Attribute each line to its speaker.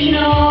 Speaker 1: you know